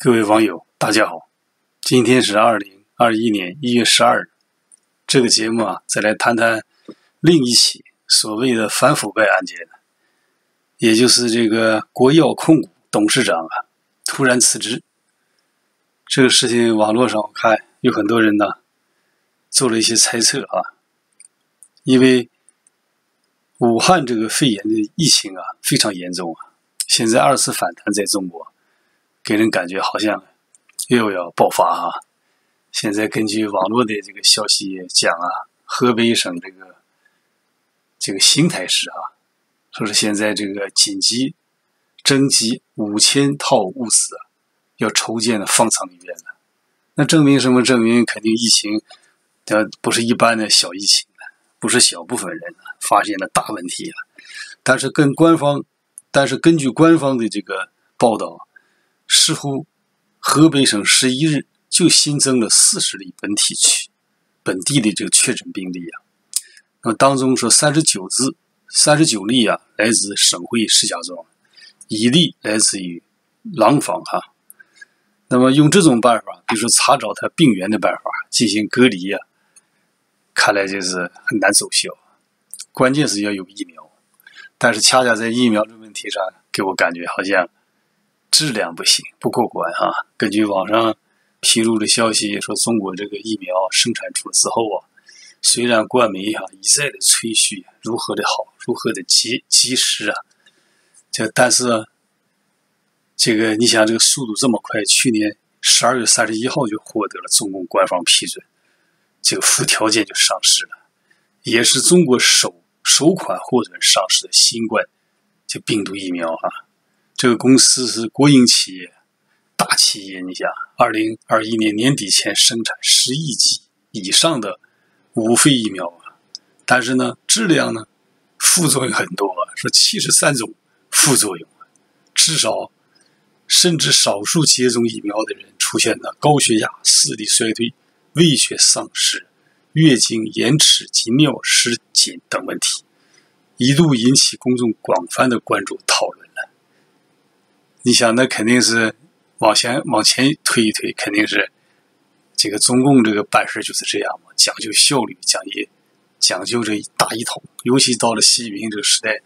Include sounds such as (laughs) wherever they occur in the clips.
各位网友，大家好，今天是二零二一年一月十二日。这个节目啊，再来谈谈另一起所谓的反腐败案件，也就是这个国药控股董事长啊突然辞职。这个事情网络上我看有很多人呢做了一些猜测啊，因为武汉这个肺炎的疫情啊非常严重啊，现在二次反弹在中国。给人感觉好像又要爆发啊！现在根据网络的这个消息讲啊，河北省这个这个邢台市啊，说是现在这个紧急征集五千套物资，要筹建的方舱医院了。那证明什么？证明肯定疫情的不是一般的小疫情，不是小部分人发现了大问题了。但是跟官方，但是根据官方的这个报道。似乎河北省十一日就新增了四十例本体区本地的这个确诊病例啊，那么当中说三十九只三十九例啊来自省会石家庄，一例来自于廊坊哈。那么用这种办法，比如说查找他病源的办法进行隔离啊，看来就是很难奏效。关键是要有疫苗，但是恰恰在疫苗的问题上，给我感觉好像。质量不行，不过关啊！根据网上披露的消息说，中国这个疫苗生产出之后啊，虽然官媒哈一再的吹嘘如何的好，如何的及及时啊，这但是这个你想这个速度这么快，去年十二月三十一号就获得了中共官方批准，这个附条件就上市了，也是中国首首款获准上市的新冠这病毒疫苗啊。这个公司是国营企业，大企业。你想，二零二一年年底前生产十亿剂以上的五肺疫苗啊，但是呢，质量呢，副作用很多，说七十三种副作用，至少甚至少数接种疫苗的人出现了高血压、视力衰退、味觉丧失、月经延迟及尿失禁等问题，一度引起公众广泛的关注讨论了。你想，那肯定是往前往前推一推，肯定是这个中共这个办事就是这样嘛，讲究效率，讲一讲究这大一统。尤其到了习近平这个时代，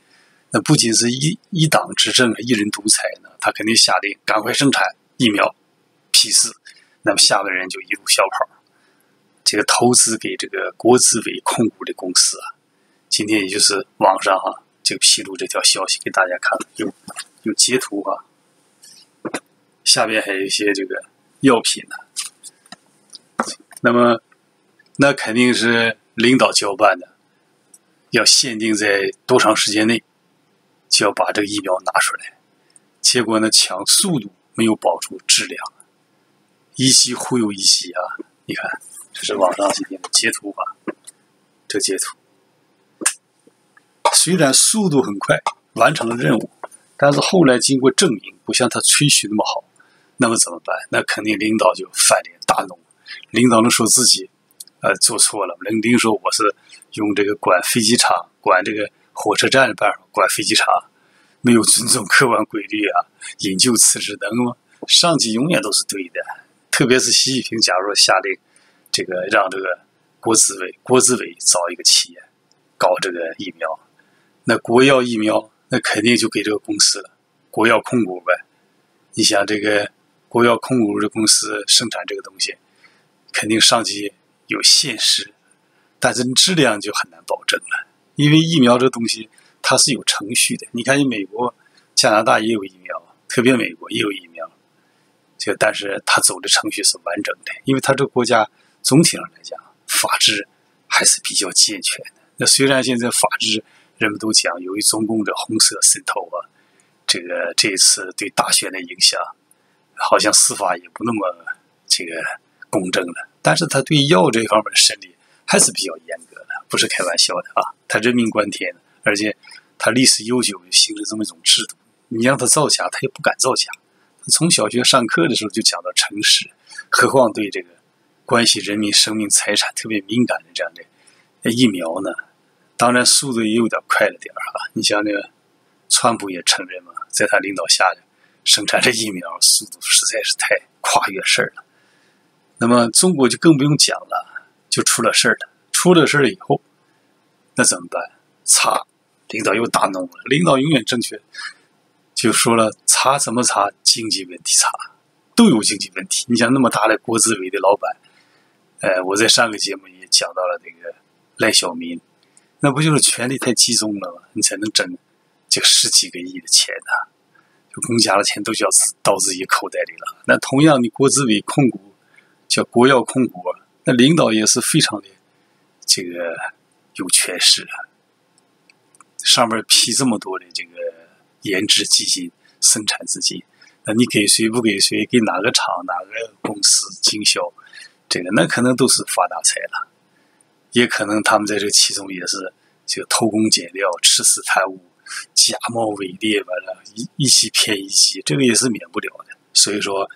那不仅是一一党执政，一人独裁呢，他肯定下令赶快生产疫苗批次，那么下边人就一路小跑，这个投资给这个国资委控股的公司啊。今天也就是网上哈就披露这条消息给大家看，有有截图啊。下边还有一些这个药品呢，那么那肯定是领导交办的，要限定在多长时间内就要把这个疫苗拿出来。结果呢，抢速度没有保住质量，一袭忽悠一袭啊！你看，这是网上今天的截图吧？这截图虽然速度很快完成了任务，但是后来经过证明，不像他吹嘘那么好。那么怎么办？那肯定领导就翻脸大怒。领导能说自己呃做错了？能领说我是用这个管飞机场、管这个火车站的办法管飞机场，没有尊重客观规律啊，引咎辞职能吗？上级永远都是对的。特别是习近平，假如说下令这个让这个国资委、国资委找一个企业搞这个疫苗，那国药疫苗那肯定就给这个公司了，国药控股呗。你想这个。国药控股的公司生产这个东西，肯定上级有限时，但是质量就很难保证了。因为疫苗这东西它是有程序的。你看，你美国、加拿大也有疫苗，特别美国也有疫苗，这但是它走的程序是完整的。因为它这个国家总体上来讲，法治还是比较健全的。那虽然现在法治人们都讲，由于中共的红色渗透啊，这个这一次对大选的影响。好像司法也不那么这个公正了，但是他对药这方面的审理还是比较严格的，不是开玩笑的啊！他人命关天，而且他历史悠久，形成这么一种制度。你让他造假，他也不敢造假。从小学上课的时候就讲到诚实，何况对这个关系人民生命财产特别敏感的这样的疫苗呢？当然速度也有点快了点儿啊！你像那个川普也承认嘛，在他领导下的。生产这疫苗速度实在是太跨越事儿了。那么中国就更不用讲了，就出了事儿了。出了事儿以后，那怎么办？查，领导又大怒了。领导永远正确，就说了查怎么查？经济问题查，都有经济问题。你像那么大的国资委的老板，呃，我在上个节目也讲到了这个赖小民，那不就是权力太集中了吗？你才能挣这十几个亿的钱呢？公家的钱都叫自到自己口袋里了。那同样，你国资委控股叫国药控股，那领导也是非常的这个有权势啊。上面批这么多的这个研制基金、生产资金，那你给谁不给谁？给哪个厂、哪个公司经销？这个那可能都是发大财了，也可能他们在这其中也是就偷工减料、吃私贪污。假冒伪劣，完了，一一级骗一级，这个也是免不了的。所以说，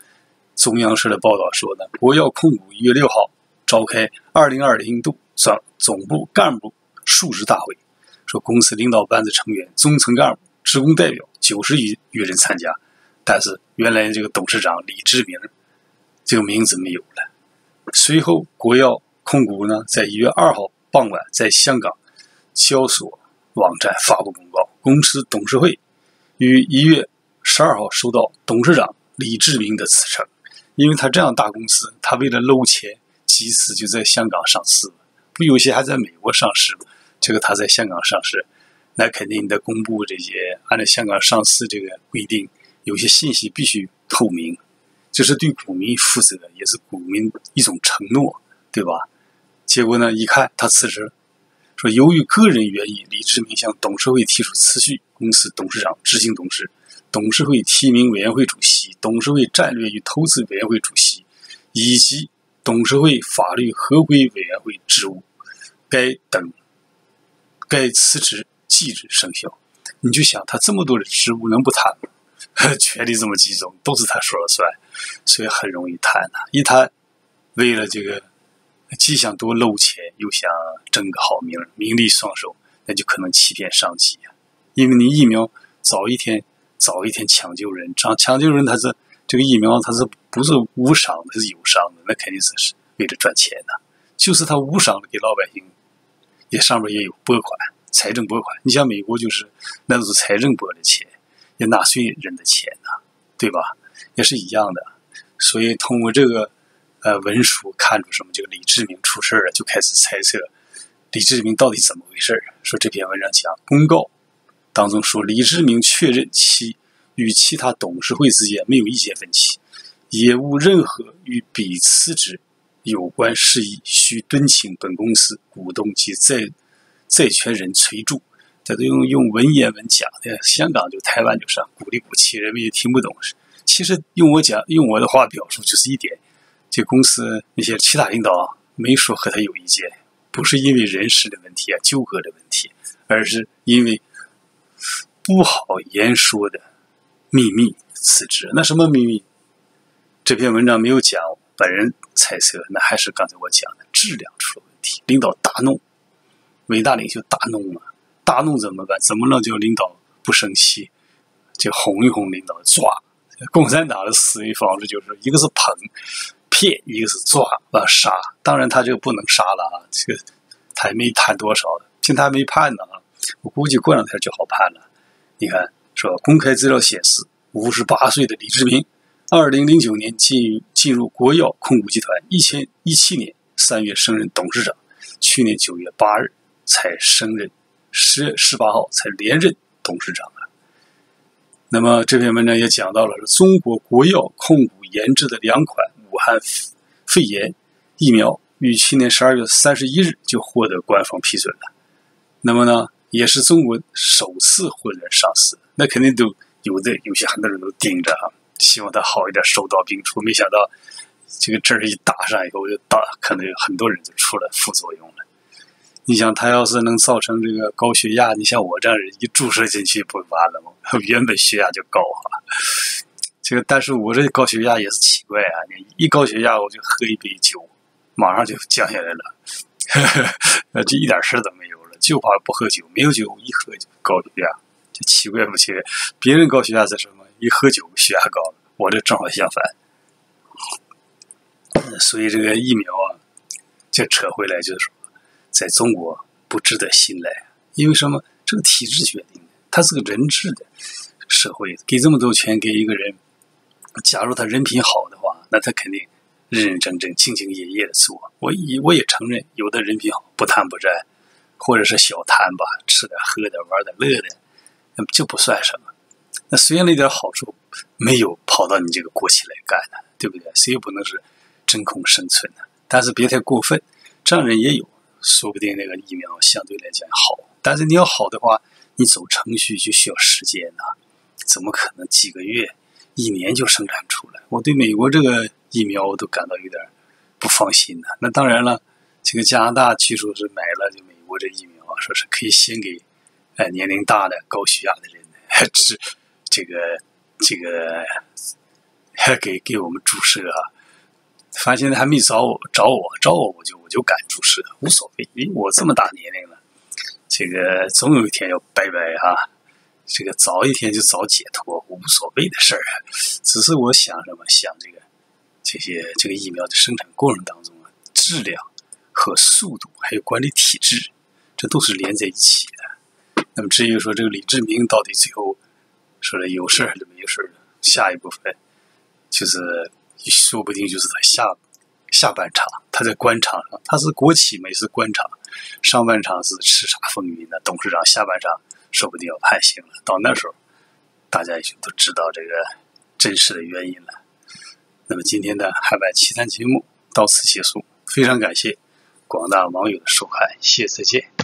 中央社的报道说呢，国药控股一月六号召开二零二零度总总部干部述职大会，说公司领导班子成员、中层干部、职工代表九十余余人参加，但是原来这个董事长李志明这个名字没有了。随后，国药控股呢，在一月二号傍晚在香港交所网站发布公告。公司董事会于一月十二号收到董事长李志明的辞呈，因为他这样大公司，他为了搂钱，几次就在香港上市，不有些还在美国上市吗？这个他在香港上市，那肯定得公布这些，按照香港上市这个规定，有些信息必须透明，这是对股民负责，也是股民一种承诺，对吧？结果呢，一看他辞职。说由于个人原因，李志明向董事会提出辞去公司董事长、执行董事、董事会提名委员会主席、董事会战略与投资委员会主席以及董事会法律合规委员会职务。该等该辞职即日生效。你就想他这么多的职务能不贪吗？(laughs) 权力这么集中，都是他说了算，所以很容易贪呐。一贪，为了这个。既想多搂钱，又想争个好名，名利双收，那就可能欺骗上级呀。因为你疫苗早一天早一天抢救人，抢抢救人，他是这个疫苗，他是不是无伤的，是有伤的，那肯定是为了赚钱的。就是他无伤的给老百姓，也上面也有拨款，财政拨款。你像美国就是，那都是财政拨的钱，也纳税人的钱呐，对吧？也是一样的。所以通过这个。呃，文书看出什么？这个李志明出事了，就开始猜测李志明到底怎么回事说这篇文章讲公告当中说，李志明确认其与其他董事会之间没有意见分歧，也无任何与彼辞职有关事宜，需敦请本公司股东及债债权人垂注。这都用用文言文讲的，香港就台湾就是鼓里鼓气，人们也听不懂。其实用我讲，用我的话表述，就是一点。这公司那些其他领导没说和他有意见，不是因为人事的问题啊、纠葛的问题，而是因为不好言说的秘密辞职。那什么秘密？这篇文章没有讲，本人猜测，那还是刚才我讲的质量出了问题。领导大怒，伟大领袖大怒了，大怒怎么办？怎么能叫领导不生气？就哄一哄领导，抓。共产党的思维方式就是一个是捧。骗一个是抓啊杀，当然他这个不能杀了啊，这个他也没判多少，现在还没判呢啊，我估计过两天就好判了。你看，说公开资料显示，五十八岁的李志明，二零零九年进进入国药控股集团，一千一七年三月升任董事长，去年九月八日才升任，十月十八号才连任董事长啊。那么这篇文章也讲到了，中国国药控股研制的两款。武汉肺炎疫苗于去年十二月三十一日就获得官方批准了。那么呢，也是中国首次获得上市。那肯定都有的，有些很多人都盯着啊，希望它好一点，手到病除。没想到这个针一打上以后，就打，可能很多人就出了副作用了。你想，它要是能造成这个高血压，你像我这样人一注射进去不完了吗？(laughs) 原本血压就高哈。这个，但是我这高血压也是奇怪啊！你一高血压，我就喝一杯酒，马上就降下来了，呃，(laughs) 就一点事都没有了。就怕不喝酒，没有酒一喝就高血压，就奇怪不奇怪？别人高血压是什么？一喝酒血压高了。我这正好相反。所以这个疫苗啊，这扯回来就是说，在中国不值得信赖，因为什么？这个体制决定的，它是个人治的社会，给这么多钱给一个人，假如他人品好的话，那他肯定认认真真、兢兢业业的做。我也我也承认，有的人品好，不贪不占，或者是小贪吧，吃点、喝点、玩点、乐的，那就不算什么。那虽然那点好处没有跑到你这个国企来干呢，对不对？谁也不能是。真空生存的，但是别太过分，这样人也有，说不定那个疫苗相对来讲好。但是你要好的话，你走程序就需要时间呐，怎么可能几个月、一年就生产出来？我对美国这个疫苗我都感到有点不放心呢。那当然了，这个加拿大据说是买了就美国这疫苗，说是可以先给哎年龄大的、高血压的人还治 (laughs) 这个这个还给给我们注射啊。反正现在还没找我，找我，找我，我就我就敢注射，无所谓。因为我这么大年龄了，这个总有一天要拜拜哈。这个早一天就早解脱，无所谓的事儿。只是我想什么，想这个这些这个疫苗的生产过程当中啊，质量和速度，还有管理体制，这都是连在一起的。那么至于说这个李志明到底最后说的有事儿还是没事儿下一部分就是。说不定就是他下下半场，他在官场上，他是国企没是官场，上半场是叱咤风云的董事长，下半场说不定要判刑了。到那时候，大家也就都知道这个真实的原因了。那么今天的海外奇谈节目到此结束，非常感谢广大网友的收看，谢谢再见。